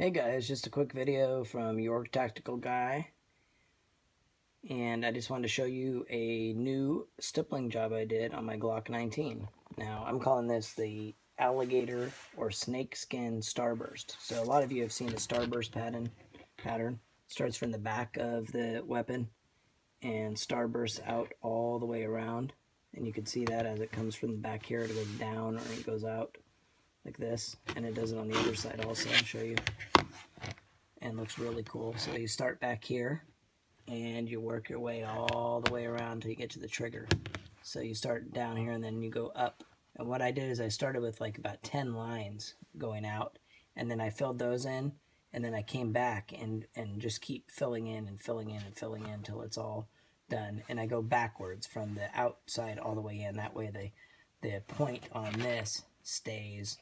Hey guys, just a quick video from Your Tactical Guy. And I just wanted to show you a new stippling job I did on my Glock 19. Now, I'm calling this the alligator or snakeskin starburst. So a lot of you have seen the starburst pattern. pattern. Starts from the back of the weapon and starbursts out all the way around. And you can see that as it comes from the back here, it goes down or it goes out like this and it does it on the other side also I'll show you. And looks really cool. So you start back here and you work your way all the way around until you get to the trigger. So you start down here and then you go up. And what I did is I started with like about 10 lines going out and then I filled those in and then I came back and and just keep filling in and filling in and filling in until it's all done. And I go backwards from the outside all the way in. That way the the point on this stays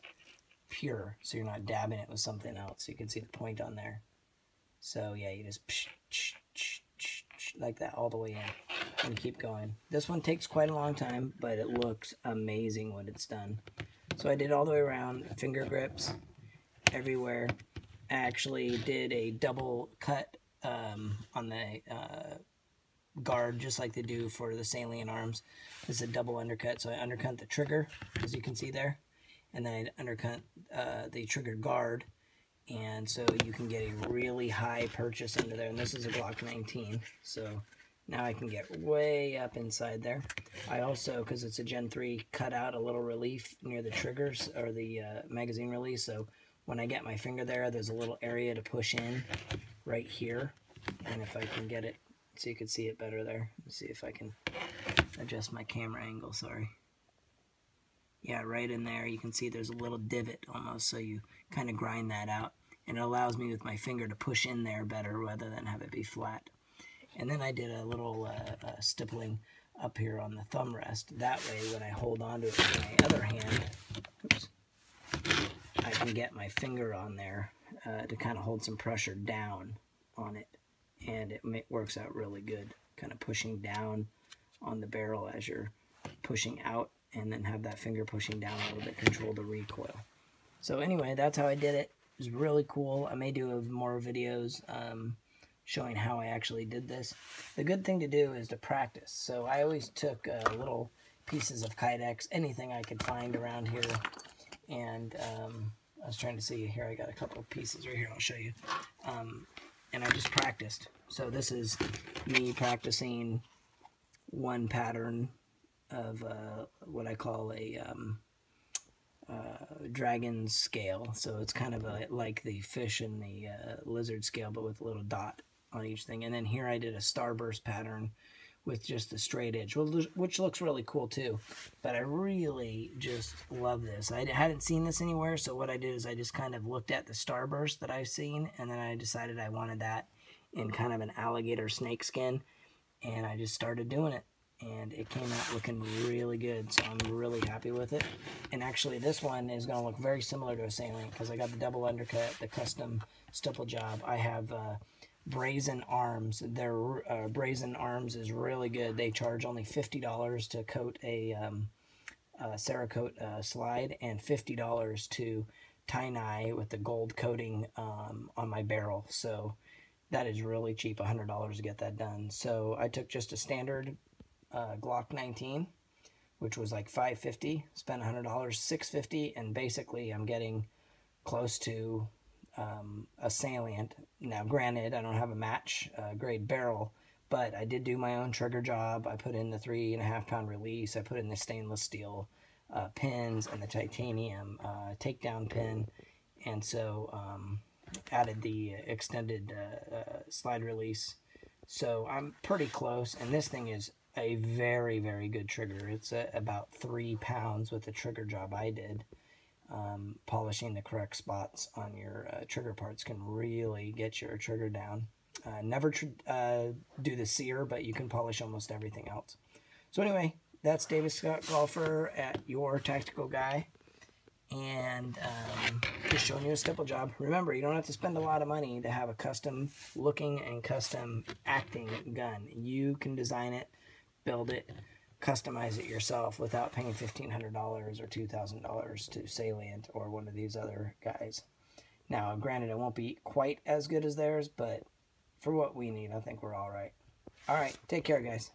pure, so you're not dabbing it with something else. You can see the point on there. So yeah, you just psh, psh, psh, like that all the way in and keep going. This one takes quite a long time, but it looks amazing when it's done. So I did all the way around, finger grips everywhere. I actually did a double cut um, on the uh, guard, just like they do for the salient arms. This is a double undercut, so I undercut the trigger, as you can see there and then I'd undercut uh, the trigger guard. And so you can get a really high purchase under there. And this is a Glock 19 so now I can get way up inside there. I also because it's a gen 3 cut out a little relief near the triggers or the uh, magazine release. So when I get my finger there there's a little area to push in right here. And if I can get it so you can see it better there. Let's see if I can adjust my camera angle sorry yeah, right in there, you can see there's a little divot almost, so you kind of grind that out. And it allows me with my finger to push in there better rather than have it be flat. And then I did a little uh, uh, stippling up here on the thumb rest. That way, when I hold onto it with my other hand, oops, I can get my finger on there uh, to kind of hold some pressure down on it. And it works out really good, kind of pushing down on the barrel as you're pushing out and then have that finger pushing down a little bit, control the recoil. So anyway, that's how I did it. It was really cool. I may do more videos um, showing how I actually did this. The good thing to do is to practice. So I always took uh, little pieces of Kydex, anything I could find around here. And um, I was trying to see here, I got a couple of pieces right here, I'll show you. Um, and I just practiced. So this is me practicing one pattern of uh, what I call a um, uh, dragon scale. So it's kind of a, like the fish and the uh, lizard scale, but with a little dot on each thing. And then here I did a starburst pattern with just the straight edge, which looks really cool too. But I really just love this. I hadn't seen this anywhere, so what I did is I just kind of looked at the starburst that I've seen, and then I decided I wanted that in kind of an alligator snake skin, and I just started doing it and it came out looking really good so I'm really happy with it. And actually this one is going to look very similar to a Salient because I got the double undercut the custom stipple job. I have uh, brazen arms. Their uh, brazen arms is really good. They charge only $50 to coat a um, Cerakote uh, slide and $50 to tie with the gold coating um, on my barrel. So that is really cheap $100 to get that done. So I took just a standard uh, Glock 19, which was like 550. Spent $100, 650, and basically I'm getting close to um, a salient. Now, granted, I don't have a match uh, grade barrel, but I did do my own trigger job. I put in the three and a half pound release. I put in the stainless steel uh, pins and the titanium uh, takedown pin, and so um, added the extended uh, uh, slide release. So I'm pretty close, and this thing is a very, very good trigger. It's a, about three pounds with the trigger job I did. Um, polishing the correct spots on your uh, trigger parts can really get your trigger down. Uh, never uh, do the sear, but you can polish almost everything else. So anyway, that's David Scott Golfer at Your Tactical Guy. And um, just showing you a stipple job. Remember, you don't have to spend a lot of money to have a custom looking and custom acting gun. You can design it build it, customize it yourself without paying $1,500 or $2,000 to Salient or one of these other guys. Now, granted, it won't be quite as good as theirs, but for what we need, I think we're all right. All right, take care, guys.